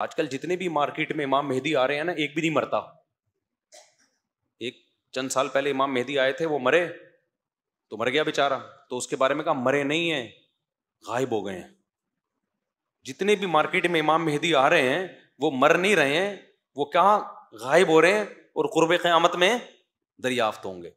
आजकल जितने भी मार्केट में इमाम मेहदी आ रहे हैं ना, एक भी नहीं मरता। एक चंद साल पहले इमाम मेहदी आए थे, वो मरे तो मर गया बेचारा। तो उसके बारे में कहा, मरे नहीं है, गायब हो गए हैं। जितने भी मार्केट में इमाम मेहदी आ रहे हैं, वो मर नहीं रहे हैं, वो कहा गायब हो रहे हैं और कुर्ब क़यामत में दरियाफ्त होंगे।